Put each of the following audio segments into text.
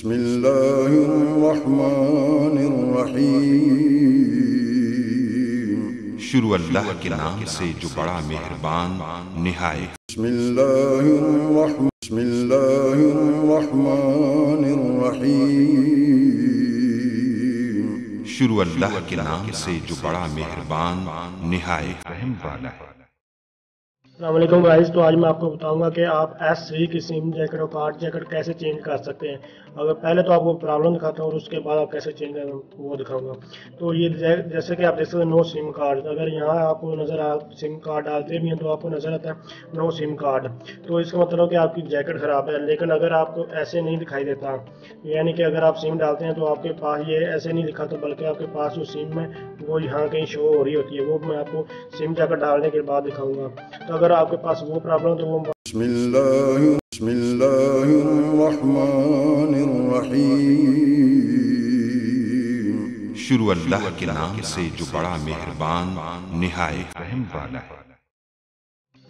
بسم الله الرحمن الرحيم شروع اللہ کے نام سے جو بڑا مہربان نہایت۔ بسم الله الرحمن بسم الله الرحمن الرحيم شروع اللہ کے نام سے جو بڑا مہربان نہایت۔ رحم والا ہے۔ السلام علیکم گائز تو آج میں آپ کو بتاؤں گا کہ آپ ایس تھری کی سم جیکٹ اور کارڈ جیکٹ کیسے چینج کر سکتے ہیں۔ اگر پہلے تو آپ کو پرابلم دکھاتا ہوں اور اس کے بعد آپ کیسے چینج کریں وہ دکھاؤں گا۔ تو یہ جیسے کہ آپ دیکھ سکتے ہیں نو سم کارڈ اگر یہاں آپ کو نظر آ سم کارڈ ڈالتے بھی ہیں تو آپ کو نظر آتا ہے نو سم کارڈ تو اس کا مطلب کہ آپ کی جیکٹ خراب ہے۔ لیکن اگر آپ کو ایسے نہیں دکھائی دیتا یعنی کہ اگر آپ سم ڈالتے ہیں تو آپ کے پاس یہ ایسے نہیں لکھا تو بلکہ آپ کے پاس جو سم ہے وہ یہاں کہیں شو ہو رہی ہوتی ہے۔ وہ میں آپ کو سم جیکٹ ڈالنے کے بعد دکھاؤں گا۔ تو اگر آپ کے پاس وہ پرابلم تو وہ بسم الله بسم الله الرحمن الرحيم شروع اللہ کے نام سے جو بڑا مہربان نہایت رحم والا ہے۔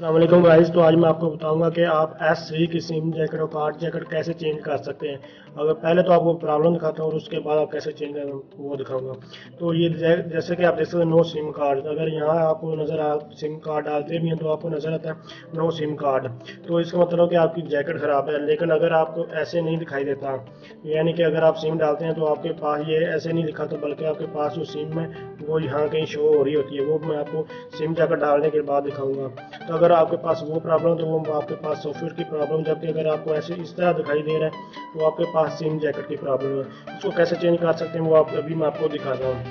السلام علیکم گائز تو آج میں آپ کو بتاؤں گا کہ آپ ایس تھری کی سم جیکٹ اور کارڈ جیکٹ کیسے چینج کر سکتے ہیں۔ اگر پہلے تو آپ کو پرابلم دکھاتا ہوں اور اس کے بعد آپ کیسے چینج کریں وہ دکھاؤں گا۔ تو یہ جیسے کہ آپ دیکھ سکتے ہیں نو سم کارڈ اگر یہاں آپ کو نظر آ سم کارڈ ڈالتے بھی ہیں تو آپ کو نظر آتا ہے نو سم کارڈ تو اس کا مطلب کہ آپ کی جیکٹ خراب ہے۔ لیکن اگر آپ کو ایسے نہیں دکھائی دیتا یعنی کہ اگر آپ سم ڈالتے ہیں تو آپ کے پاس یہ ایسے نہیں لکھا تو بلکہ آپ کے پاس جو سم ہے وہ یہاں کہیں شو ہو رہی ہوتی ہے۔ وہ میں آپ کو سم جا کر ڈالنے کے بعد دکھاؤں گا۔ تو اگر آپ کے پاس وہ پرابلم تو وہ آپ کے پاس سافٹ ویئر کی پرابلم جبکہ اگر آپ کو ایسے اس طرح دکھائی دے رہا ہے، تو آپ کے پاس سم جیکٹ کی پرابلم ہے۔ اس کو کیسے چینج کر سکتے ہیں وہ آپ ابھی میں آپ کو دکھاتا ہوں۔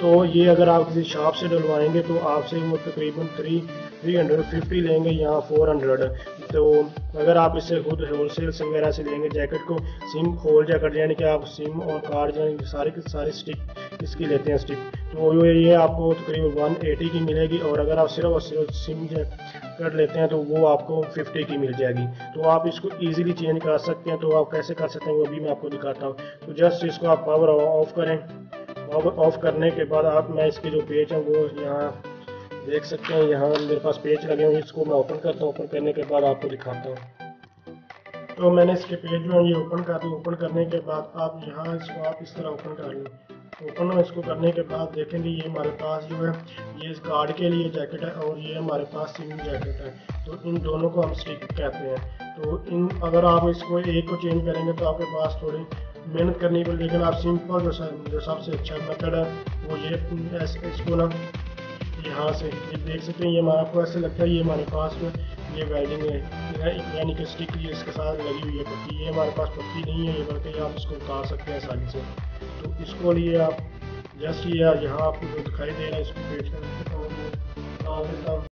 تو یہ اگر آپ کسی شاپ سے ڈلوائیں گے تو آپ سے وہ تقریباً تھری تھری ہنڈریڈ ففٹی لیں گے یا فور ہنڈریڈ تو اگر آپ اس سے خود ہول سیل وغیرہ سے لیں گے جیکٹ کو سم ہول جیکٹ یعنی کہ آپ سم اور کارڈ یعنی سارے سارے اسٹک اس کی لیتے ہیں اسٹک تو یہ آپ کو تقریباً ون ایٹی کی ملے گی اور اگر آپ صرف اور صرف سم جیکٹ لیتے ہیں تو وہ آپ کو ففٹی کی مل جائے گی۔ تو آپ اس کو ایزیلی چینج کر سکتے ہیں تو آپ کیسے کر سکتے ہیں وہ بھی میں آپ کو دکھاتا ہوں۔ تو جسٹ اس کو آپ پاور آف کریں۔ پاور آف کرنے کے بعد آپ میں اس کے جو پیج ہیں وہ یہاں دیکھ سکتے ہیں۔ یہاں میرے پاس پیج لگے ہوئے ہیں۔ اس کو میں اوپن کرتا ہوں۔ اوپن کرنے کے بعد آپ کو دکھاتا ہوں۔ تو میں نے اس کے پیج میں یہ اوپن کر دوں اوپن کرنے کے بعد آپ یہاں اس کو آپ اس طرح اوپن کر لیں۔ اوپن اس کو کرنے کے بعد دیکھیں گے یہ ہمارے پاس جو ہے، یہ اس کارڈ کے لیے جیکٹ ہے اور یہ ہمارے پاس سم جیکٹ ہے۔ تو ان دونوں کو ہم اسٹک کہتے ہیں۔ تو ان اگر آپ اس کو ایک کو چینج کریں گے تو آپ کے پاس تھوڑی محنت کرنی پڑے لیکن آپ سمپل جو سب جو سب سے اچھا میتھڈ ہے، وہ یہ اس کو نا یہاں سے یہ دیکھ سکتے ہیں۔ یہ ہمارا آپ کو ایسے لگتا ہے یہ ہمارے پاس میں یہ ویلڈنگ ہے یعنی کہ اسٹک یہ اس کے ساتھ لگی ہوئی ہے پٹی یہ ہمارے پاس پٹی نہیں ہے، یہ بلکہ آپ اس کو اتار سکتے ہیں آسانی سے۔ اس کو لیے آپ جیسے یہاں آپ کو جو دکھائی دے رہا ہے اس کو پیج کر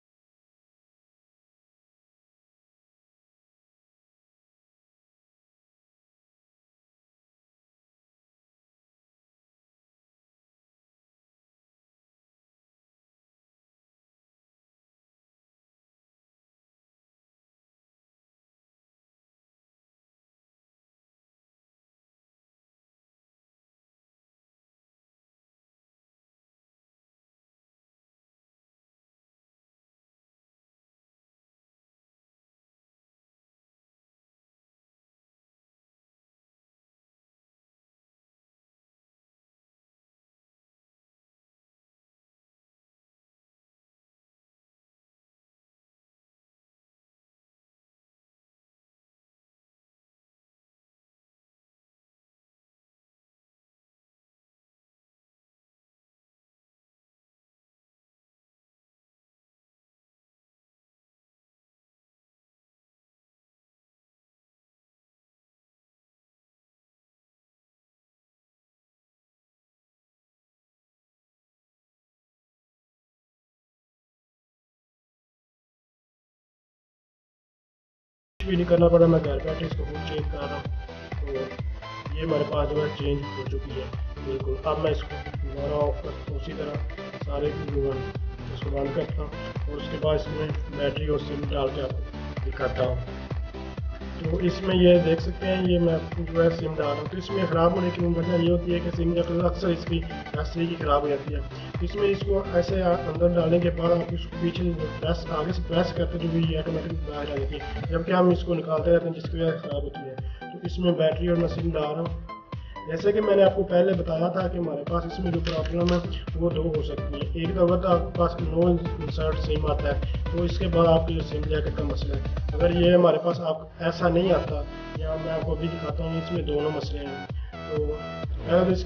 کچھ بھی نہیں کرنا پڑا، میں گھر بیٹھے اس کو خود چینج کر رہا ہوں۔ تو یہ ہمارے پاس جو ہے چینج ہو چکی ہے۔ بالکل۔ اب میں اس کو دوبارہ آف کرتا ہوں، اسی طرح سارے اس کو بند کرتا ہوں اور اس کے بعد اس میں بیٹری اور سم ڈال کے آپ کو دکھاتا ہوں۔ تو اس میں یہ دیکھ سکتے ہیں، یہ میں جو ہے سم ڈال رہا ہوں۔ تو اس میں خراب ہونے کی وجہ یہ ہوتی ہے کہ سم جب اکثر اس کی ایسے کی خراب ہو جاتی ہے اس میں اس کو ایسے اندر ڈالنے کے بعد آپ اس کو پیچھے پریس آگے سے پریس کرتے جو بھی آٹومیٹک باہر آ جاتی ہے۔ جبکہ ہم اس کو نکالتے رہتے ہیں جس کی وجہ سے خراب ہوتی ہے۔ تو اس میں بیٹری اور میں سم ڈال رہا ہوں۔ جیسے کہ میں نے آپ کو پہلے بتایا تھا کہ ہمارے پاس اس میں جو پرابلم ہے وہ دو ہو سکتی ہیں۔ ایک دفعہ تو آپ کے پاس نو انسرٹ سم آتا ہے، تو اس کے بعد آپ کی جو سم جیکٹ کا مسئلہ ہے اگر یہ ہمارے پاس آپ ایسا نہیں آتا، یا میں آپ کو ابھی دکھاتا ہوں، اس میں دونوں مسئلے ہیں۔ تو اگر اس